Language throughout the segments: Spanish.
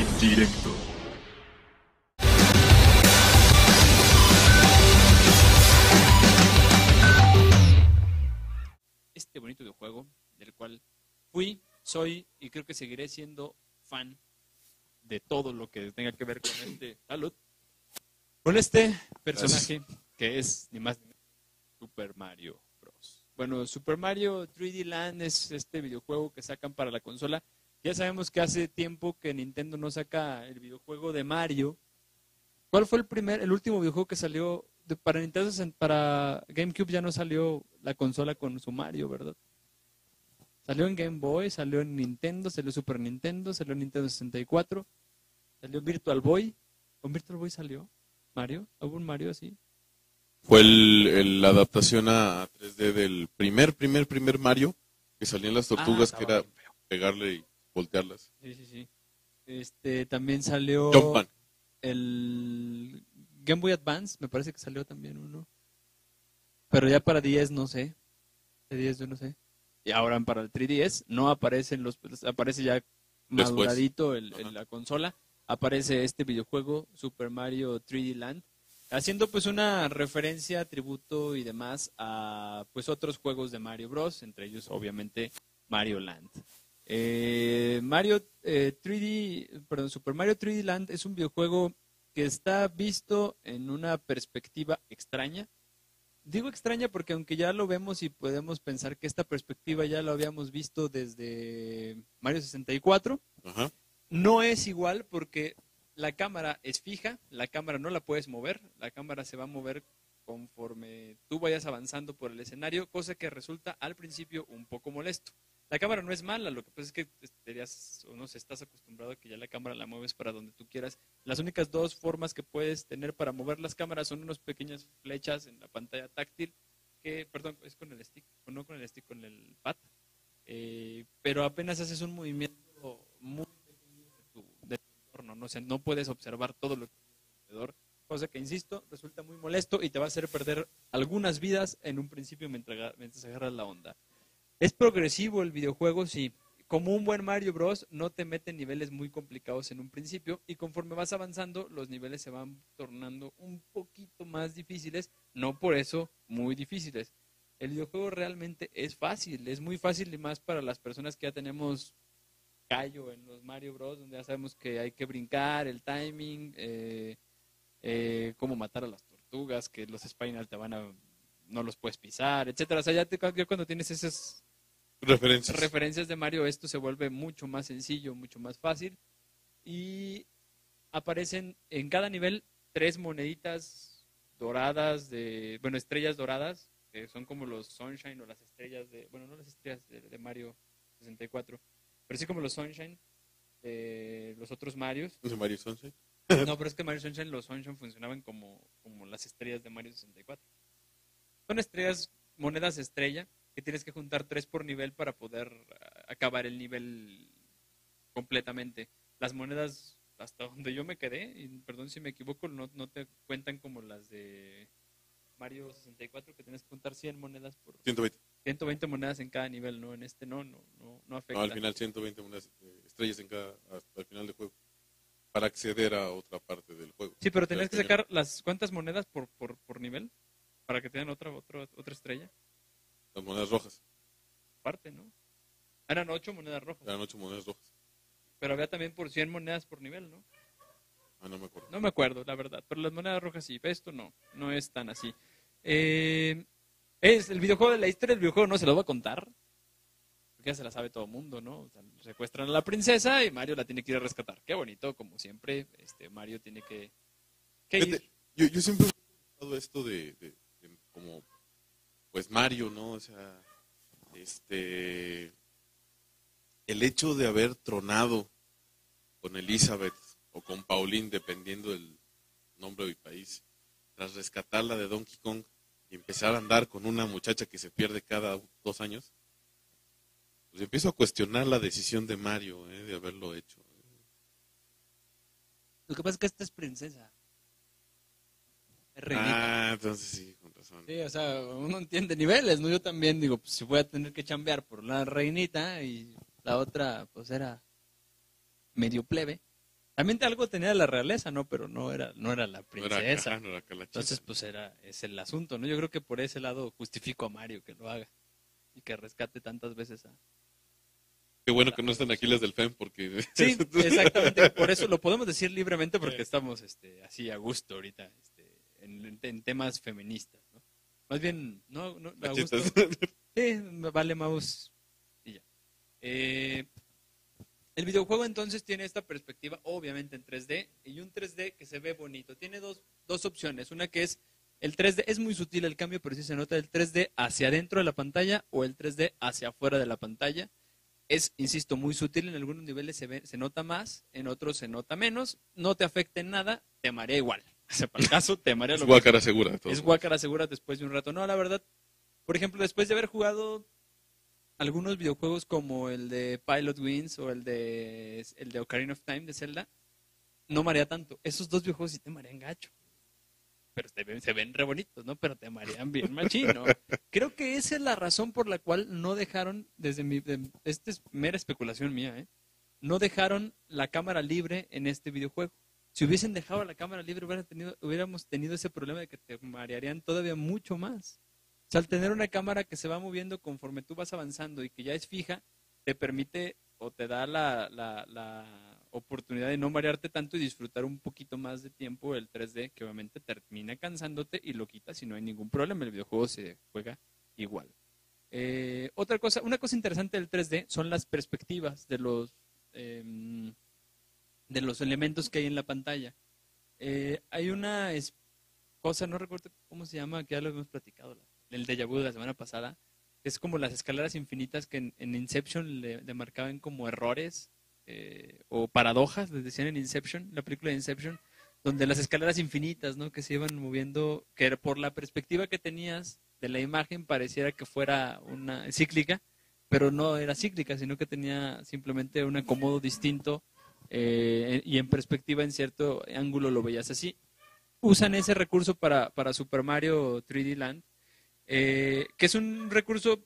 en directo. Este bonito videojuego, del cual fui, soy y creo que seguiré siendo fan de todo lo que tenga que ver con este salud. Con este personaje que es ni más Super Mario Bros. Bueno, Super Mario 3D Land es este videojuego que sacan para la consola. Ya sabemos que hace tiempo que Nintendo no saca el videojuego de Mario. ¿Cuál fue el primer, el último videojuego que salió de- para Nintendo? Para GameCube ya no salió la consola con su Mario, ¿verdad? Salió en Game Boy, salió en Nintendo, salió Super Nintendo, salió en Nintendo 64, salió Virtual Boy. ¿Con Virtual Boy salió Mario? ¿Hubo un Mario así? Fue la adaptación a 3D del primer, primer, primer Mario, que salían las tortugas, Ah, que estaba era pegarle y voltearlas. Sí, sí, sí. Este, también salió Jumpman. el Game Boy Advance, me parece que salió también uno. Pero ya para 10 no sé. De 10 yo no sé. Y ahora para el 3DS no aparecen los aparece ya maduradito el- en la consola, aparece este videojuego Super Mario 3D Land, haciendo pues una referencia, tributo y demás a pues otros juegos de Mario Bros, entre ellos obviamente Mario Land. Eh, Mario eh, 3D, perdón, Super Mario 3D Land es un videojuego que está visto en una perspectiva extraña. Digo extraña porque aunque ya lo vemos y podemos pensar que esta perspectiva ya lo habíamos visto desde Mario 64, Ajá. no es igual porque la cámara es fija, la cámara no la puedes mover, la cámara se va a mover conforme tú vayas avanzando por el escenario, cosa que resulta al principio un poco molesto. La cámara no es mala, lo que pasa es que estarías, o no sé, estás acostumbrado a que ya la cámara la mueves para donde tú quieras. Las únicas dos formas que puedes tener para mover las cámaras son unas pequeñas flechas en la pantalla táctil, que, perdón, es con el stick, o no con el stick, con el pad. Eh, pero apenas haces un movimiento muy pequeño de tu, entorno, ¿no? O no puedes observar todo lo que hay alrededor, cosa que, insisto, resulta muy molesto y te va a hacer perder algunas vidas en un principio mientras, mientras agarras la onda. Es progresivo el videojuego, sí. Como un buen Mario Bros. no te mete niveles muy complicados en un principio y conforme vas avanzando los niveles se van tornando un poquito más difíciles, no por eso muy difíciles. El videojuego realmente es fácil, es muy fácil y más para las personas que ya tenemos callo en los Mario Bros, donde ya sabemos que hay que brincar, el timing, eh, eh, cómo matar a las tortugas, que los Spinal te van a, no los puedes pisar, etcétera. O sea, ya, te- ya cuando tienes esas Referencias. referencias de Mario, esto se vuelve mucho más sencillo, mucho más fácil. Y aparecen en cada nivel tres moneditas doradas, de bueno, estrellas doradas, que son como los Sunshine o las estrellas de, bueno, no las estrellas de, de Mario 64, pero sí como los Sunshine de los otros Marios. de Mario Sunshine. No, pero es que Mario Sunshine, los Sunshine funcionaban como, como las estrellas de Mario 64. Son estrellas, monedas estrella, que tienes que juntar tres por nivel para poder ah, acabar el nivel completamente. Las monedas, hasta donde yo me quedé, y perdón si me equivoco, no, no te cuentan como las de Mario 64, que tienes que juntar 100 monedas por 120. 120 monedas en cada nivel, ¿no? En este no, no, no, no afecta. No, al final 120 unas, eh, estrellas en cada, hasta el final del juego. Para acceder a otra parte del juego. Sí, pero tenías que sacar las cuántas monedas por, por, por nivel para que tengan otra, otra, otra estrella. Las monedas rojas. Parte, ¿no? Eran ocho monedas rojas. Eran ocho monedas rojas. Pero había también por 100 monedas por nivel, ¿no? Ah, no me acuerdo. No me acuerdo, la verdad. Pero las monedas rojas sí. Esto no. No es tan así. Eh, es el videojuego de la historia del videojuego, no se lo voy a contar. Porque ya se la sabe todo el mundo, ¿no? O sea, secuestran a la princesa y Mario la tiene que ir a rescatar. Qué bonito, como siempre. Este Mario tiene que, que ir. yo, yo siempre he pensado esto de, de- de como, pues Mario, ¿no? O sea, este, el hecho de haber tronado con Elizabeth o con Pauline, dependiendo del nombre del país, tras rescatarla de Donkey Kong y empezar a andar con una muchacha que se pierde cada dos años, pues empiezo a cuestionar la decisión de Mario ¿eh? de haberlo hecho. Lo que pasa es que esta es princesa. Es reinita. Ah, entonces sí, razón. Sí, o sea, uno entiende niveles, ¿no? Yo también digo, pues si voy a tener que chambear por la reinita y la otra, pues era medio plebe, También algo tenía la realeza, ¿no? Pero no era, no era la No era princesa. acá, no era acá la chica. Entonces, pues era, es el asunto, ¿no? Yo creo que por ese lado justifico a Mario que lo haga y que rescate tantas veces a... Qué bueno que no están aquí las del FEM porque... Sí, exactamente. Por eso lo podemos decir libremente porque estamos este, así a gusto ahorita este, en, en temas feministas, ¿no? Más bien, no, no a gusto. Machitas. Sí, vale mouse y ya. Eh, el videojuego entonces tiene esta perspectiva, obviamente en 3D, y un 3D que se ve bonito. Tiene dos, dos opciones. Una que es el 3D, es muy sutil el cambio, pero sí se nota el 3D hacia adentro de la pantalla o el 3D hacia afuera de la pantalla. Es, insisto, muy sutil. En algunos niveles se, ve, se nota más, en otros se nota menos. No te afecta en nada, te marea igual. O sea, para el caso, te marea Es lo mismo. guácara segura. de Es guácara segura después de un rato. No, la verdad, por ejemplo, después de haber jugado algunos videojuegos como el de Pilot Wings o el de el de Ocarina of Time de Zelda, no marea tanto. Esos dos videojuegos sí te marean gacho. Pero te ven- se ven re bonitos, ¿no? Pero te marean bien machín, ¿no? Creo que esa es la razón por la cual no dejaron, desde mi... de- esta es mera especulación mía, ¿eh? No dejaron la cámara libre en este videojuego. Si hubiesen dejado la cámara libre, tenido, hubiéramos tenido ese problema de que te marearían todavía mucho más. O sea, al tener una cámara que se va moviendo conforme tú vas avanzando y que ya es fija, te permite o te da la oportunidad de no marearte tanto y disfrutar un poquito más de tiempo el 3D, que obviamente termina cansándote y lo quitas y no hay ningún problema. El videojuego se juega igual. Eh, otra cosa, una cosa interesante del 3D son las perspectivas de los em, de los elementos que hay en la pantalla. Eh, hay una cosa, no recuerdo cómo se llama, que ya lo hemos platicado, la- el déjà vu de la semana pasada, que es como las escaleras infinitas que en, Inception le, le marcaban como errores eh, o paradojas, les decían en Inception, la película de Inception, donde las escaleras infinitas, ¿no? Que se iban moviendo, que por la perspectiva que tenías de la imagen pareciera que fuera una cíclica, pero no era cíclica, sino que tenía simplemente un acomodo distinto eh, y en perspectiva en cierto ángulo lo veías así. Usan ese recurso para, para Super Mario 3D Land, eh, que es un recurso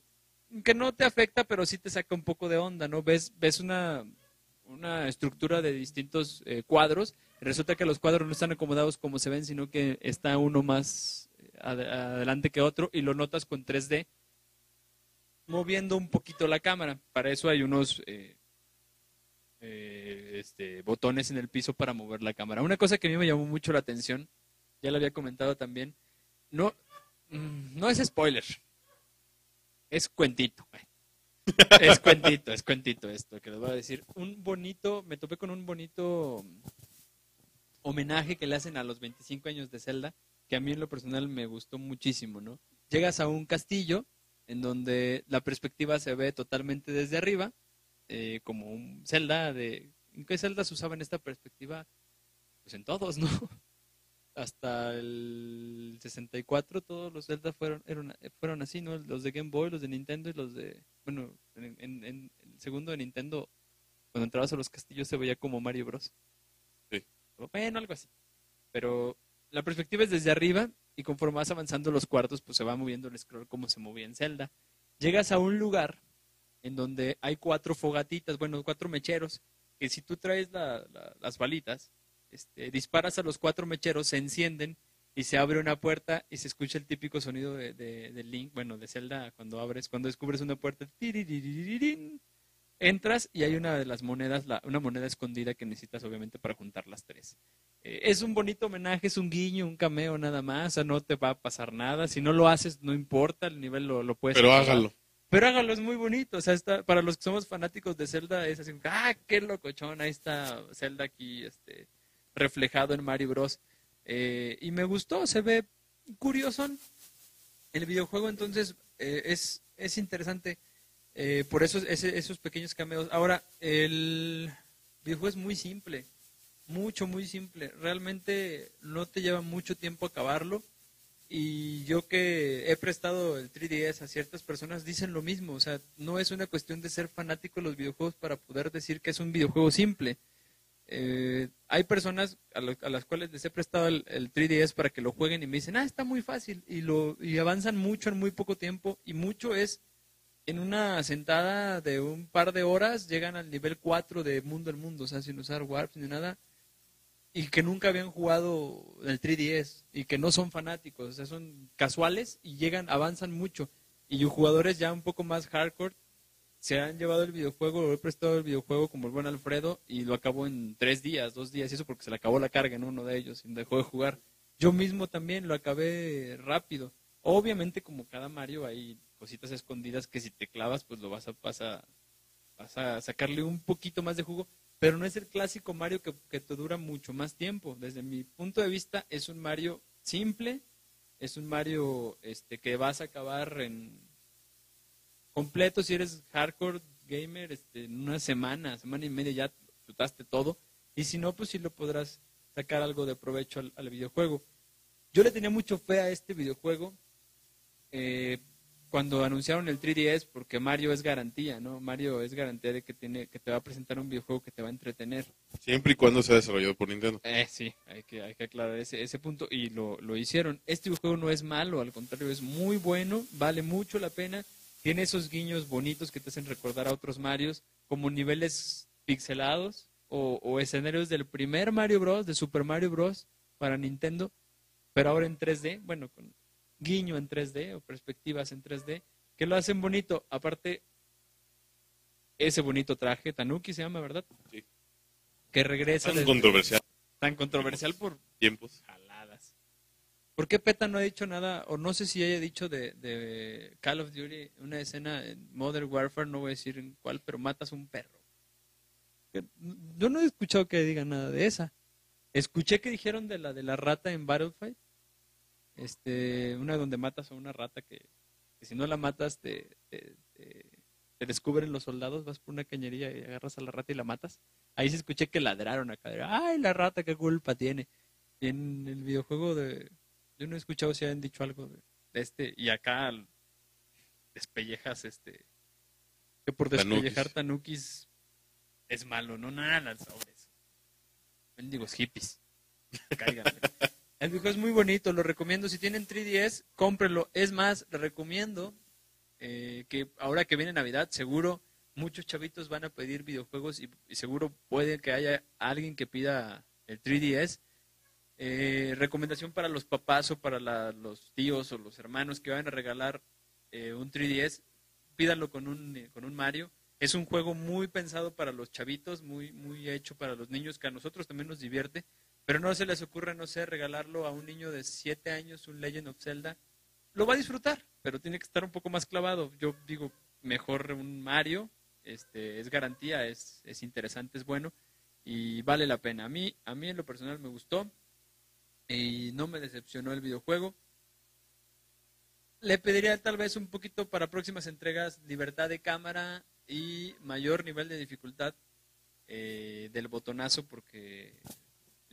que no te afecta, pero sí te saca un poco de onda, ¿no? Ves, ves una, una estructura de distintos eh, cuadros, resulta que los cuadros no están acomodados como se ven, sino que está uno más ad- adelante que otro y lo notas con 3D moviendo un poquito la cámara. Para eso hay unos eh, este, botones en el piso para mover la cámara. Una cosa que a mí me llamó mucho la atención, ya lo había comentado también, no, mm, no es spoiler, es cuentito. Es cuentito, es cuentito esto que les voy a decir. Un bonito, me topé con un bonito homenaje que le hacen a los 25 años de Zelda, que a mí en lo personal me gustó muchísimo, ¿no? Llegas a un castillo en donde la perspectiva se ve totalmente desde arriba, eh, como un Zelda de... ¿En qué Zelda se usaban esta perspectiva? Pues en todos, ¿no? Hasta el 64 todos los Zelda fueron, eran- fueron así, ¿no? Los de Game Boy, los de Nintendo y los de... Bueno, en, en- en el segundo de Nintendo, cuando entrabas a los castillos se veía como Mario Bros. Sí. Bueno, algo así. Pero la perspectiva es desde arriba y conforme vas avanzando los cuartos, pues se va moviendo el scroll como se movía en Zelda. Llegas a un lugar en donde hay cuatro fogatitas, bueno, cuatro mecheros, que si tú traes la- la- las balitas, este, disparas a los cuatro mecheros, se encienden y se abre una puerta y se escucha el típico sonido de, de- de Link, bueno, de Zelda cuando abres, cuando descubres una puerta, entras y hay una de las monedas, la- una moneda escondida que necesitas obviamente para juntar las tres. Eh, es un bonito homenaje, es un guiño, un cameo nada más, o sea, no te va a pasar nada, si no lo haces no importa, el nivel lo, lo puedes Pero acabar. hágalo. Pero hágalo, es muy bonito. O sea, está, para los que somos fanáticos de Zelda, es así, ah, qué locochón, ahí está Zelda aquí este, reflejado en Mario Bros. Eh, y me gustó, se ve curioso. El videojuego entonces eh, es, es interesante eh, por esos, ese- esos pequeños cameos. Ahora, el videojuego es muy simple, mucho, muy simple. Realmente no te lleva mucho tiempo acabarlo. Y yo que he prestado el 3DS a ciertas personas dicen lo mismo, o sea, no es una cuestión de ser fanático de los videojuegos para poder decir que es un videojuego simple. Eh, hay personas a, lo- a las cuales les he prestado el, el 3DS para que lo jueguen y me dicen, ah, está muy fácil, y, lo, y avanzan mucho en muy poco tiempo, y mucho es en una sentada de un par de horas, llegan al nivel 4 de mundo al mundo, o sea, sin usar warps ni nada, y que nunca habían jugado el 3DS y que no son fanáticos, o sea, son casuales y llegan, avanzan mucho. Y jugadores ya un poco más hardcore se han llevado el videojuego, lo he prestado el videojuego como el buen Alfredo y lo acabó en tres días, dos días, y eso porque se le acabó la carga en uno de ellos y dejó de jugar. Yo mismo también lo acabé rápido. Obviamente como cada Mario hay cositas escondidas que si te clavas pues lo vas a, vas a, vas a sacarle un poquito más de jugo, pero no es el clásico Mario que, que te dura mucho más tiempo. Desde mi punto de vista es un Mario simple, es un Mario este, que vas a acabar en completo si eres hardcore gamer este, en una semana, semana y media ya chutaste todo. Y si no, pues sí lo podrás sacar algo de provecho al, videojuego. Yo le tenía mucho fe a este videojuego eh, cuando anunciaron el 3DS porque Mario es garantía, ¿no? Mario es garantía de que tiene que te va a presentar un videojuego que te va a entretener. Siempre y cuando sea desarrollado por Nintendo. Eh, sí, hay que, hay que aclarar ese, ese punto y lo, lo hicieron. Este videojuego no es malo, al contrario, es muy bueno, vale mucho la pena. Tiene esos guiños bonitos que te hacen recordar a otros Marios, como niveles pixelados o, escenarios del primer Mario Bros, de Super Mario Bros para Nintendo, pero ahora en 3D, bueno, con guiño en 3D o perspectivas en 3D, que lo hacen bonito. Aparte, ese bonito traje, Tanuki se llama, ¿verdad? Sí. Que regresa. Tan controversial. Tan controversial por tiempos. ¿Por qué PETA no ha dicho nada, o no sé si haya dicho de, Call of Duty, una escena en Modern Warfare, no voy a decir en cuál, pero matas un perro? Yo no he escuchado que digan nada de esa. Escuché que dijeron de la de la rata en Battlefield, este, una donde matas a una rata que, si no la matas te, te, descubren los soldados, vas por una cañería y agarras a la rata y la matas. Ahí se escuché que ladraron acá, ay la rata, qué culpa tiene. Y en el videojuego de yo no he escuchado si han dicho algo de, este, y acá despellejas este, que por despellejar tanukis es malo, no nada sobre eso. Mendigos hippies. El videojuego es muy bonito, lo recomiendo. Si tienen 3DS, cómprenlo. Es más, recomiendo eh, que ahora que viene Navidad, seguro muchos chavitos van a pedir videojuegos y, seguro puede que haya alguien que pida el 3DS eh, recomendación para los papás o para los tíos o los hermanos que van a regalar eh, un 3DS, pídanlo con un, eh, con un Mario. Es un juego muy pensado para los chavitos, muy, muy hecho para los niños, que a nosotros también nos divierte, pero no se les ocurre, no sé, regalarlo a un niño de 7 años, un Legend of Zelda. Lo va a disfrutar, pero tiene que estar un poco más clavado. Yo digo, mejor un Mario, este, es garantía, es, es interesante, es bueno y vale la pena. A mí, a mí en lo personal me gustó y no me decepcionó el videojuego. Le pediría tal vez un poquito para próximas entregas libertad de cámara y mayor nivel de dificultad eh, del botonazo porque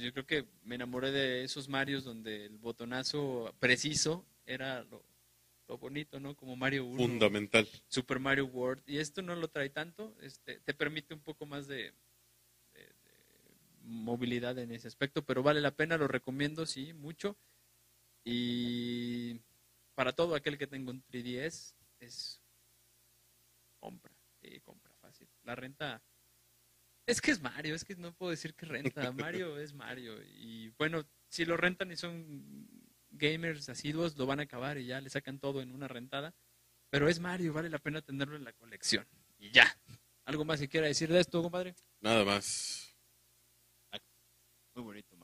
yo creo que me enamoré de esos Marios donde el botonazo preciso era lo, bonito, ¿no? Como Mario 1. Fundamental. Super Mario World. Y esto no lo trae tanto, este, te permite un poco más de, movilidad en ese aspecto, pero vale la pena, lo recomiendo, sí, mucho. Y para todo aquel que tenga un 3DS, es compra, sí, compra fácil. La renta, es que es Mario, es que no puedo decir que renta. Mario es Mario. Y bueno, si lo rentan y son gamers asiduos, lo van a acabar y ya le sacan todo en una rentada. Pero es Mario, vale la pena tenerlo en la colección. Y ya. ¿Algo más que quiera decir de esto, compadre? Nada más. Muy bonito.